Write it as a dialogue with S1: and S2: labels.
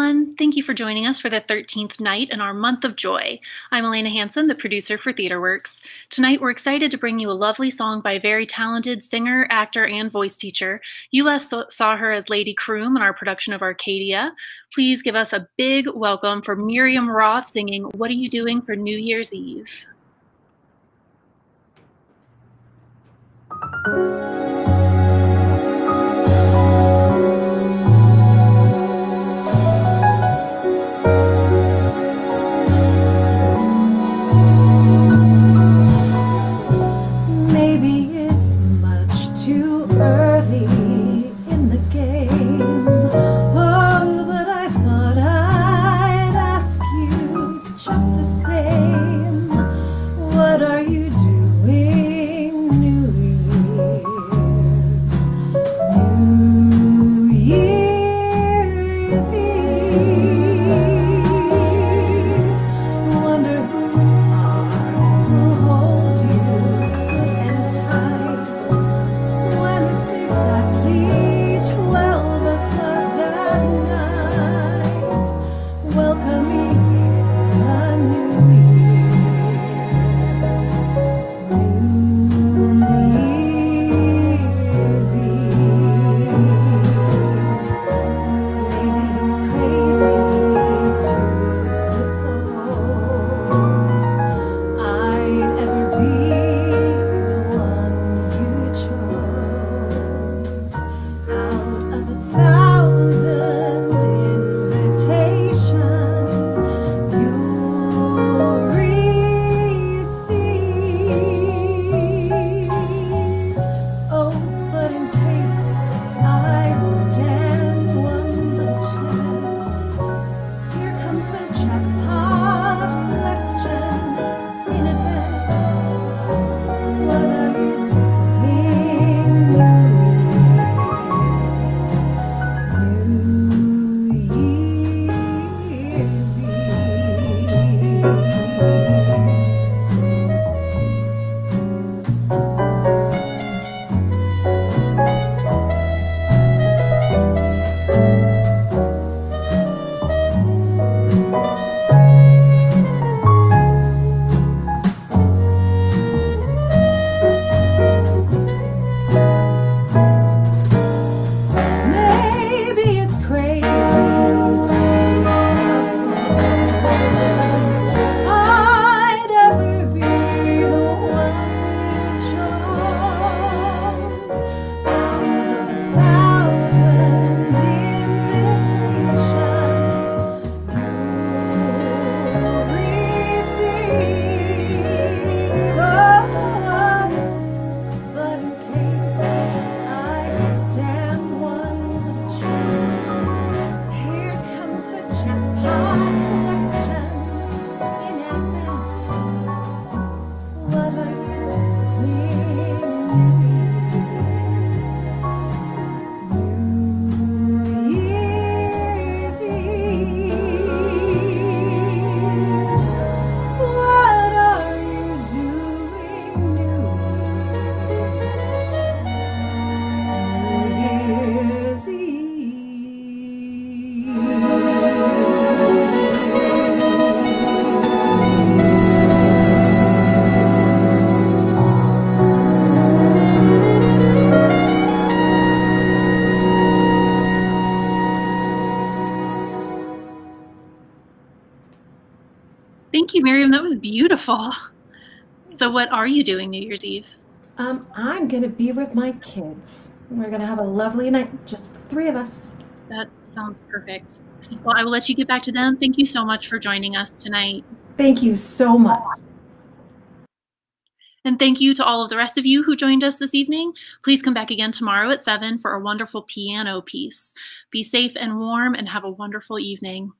S1: everyone. Thank you for joining us for the 13th night in our month of joy. I'm Elena Hanson, the producer for TheatreWorks. Tonight, we're excited to bring you a lovely song by a very talented singer, actor, and voice teacher. You last saw her as Lady Croom in our production of Arcadia. Please give us a big welcome for Miriam Roth singing What Are You Doing for New Year's Eve? Beautiful. So, what are you doing New Year's Eve?
S2: Um, I'm going to be with my kids. We're going to have a lovely night, just the three of us.
S1: That sounds perfect. Well, I will let you get back to them. Thank you so much for joining us tonight.
S2: Thank you so much.
S1: And thank you to all of the rest of you who joined us this evening. Please come back again tomorrow at 7 for a wonderful piano piece. Be safe and warm and have a wonderful evening.